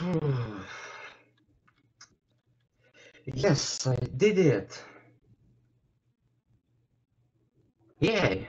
yes, I did it. Yay.